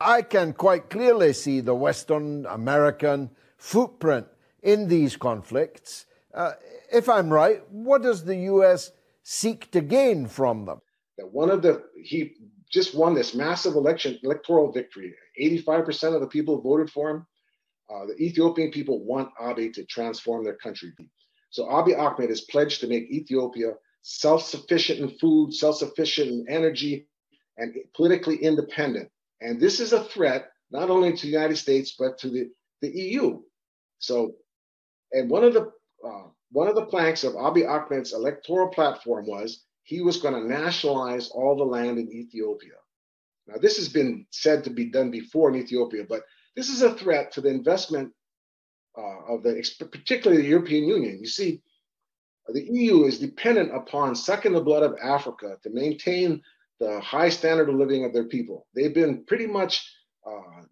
I can quite clearly see the Western American footprint in these conflicts. Uh, if I'm right, what does the U.S. seek to gain from them? One of the he just won this massive election electoral victory. 85% of the people voted for him. Uh, the Ethiopian people want Abiy to transform their country. So Abiy Ahmed has pledged to make Ethiopia self-sufficient in food, self-sufficient in energy, and politically independent. And this is a threat not only to the United States but to the, the EU. So, and one of the uh, one of the planks of Abiy Ahmed's electoral platform was he was going to nationalize all the land in Ethiopia. Now, this has been said to be done before in Ethiopia, but this is a threat to the investment uh, of the, particularly the European Union. You see, the EU is dependent upon sucking the blood of Africa to maintain the high standard of living of their people. They've been pretty much, uh,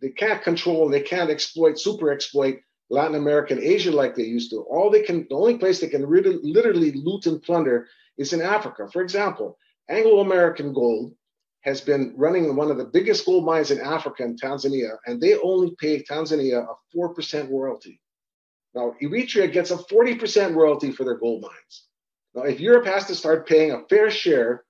they can't control, they can't exploit, super exploit Latin America and Asia like they used to. All they can, the only place they can really, literally loot and plunder is in Africa. For example, Anglo American Gold has been running one of the biggest gold mines in Africa and Tanzania, and they only pay Tanzania a 4% royalty. Now, Eritrea gets a 40% royalty for their gold mines. Now, if Europe has to start paying a fair share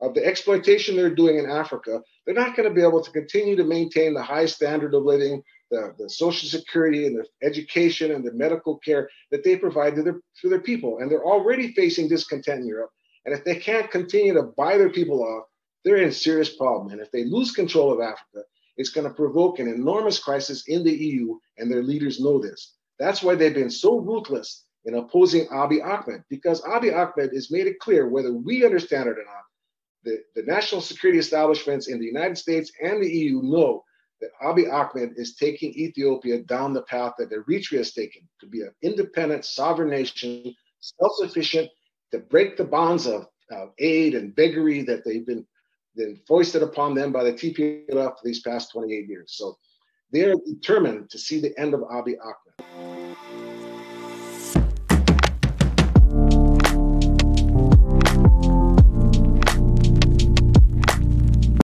of the exploitation they're doing in Africa, they're not going to be able to continue to maintain the high standard of living the, the social security and the education and the medical care that they provide to their, to their people. And they're already facing discontent in Europe. And if they can't continue to buy their people off, they're in serious problem. And if they lose control of Africa, it's going to provoke an enormous crisis in the EU, and their leaders know this. That's why they've been so ruthless in opposing Abiy Ahmed, because Abiy Ahmed has made it clear, whether we understand it or not, the, the national security establishments in the United States and the EU know that Abiy Ahmed is taking Ethiopia down the path that Eritrea has taken to be an independent, sovereign nation, self sufficient, to break the bonds of, of, aid and beggary that they've been, been foisted upon them by the TPLF for these past 28 years. So they are determined to see the end of Abiy Ahmed.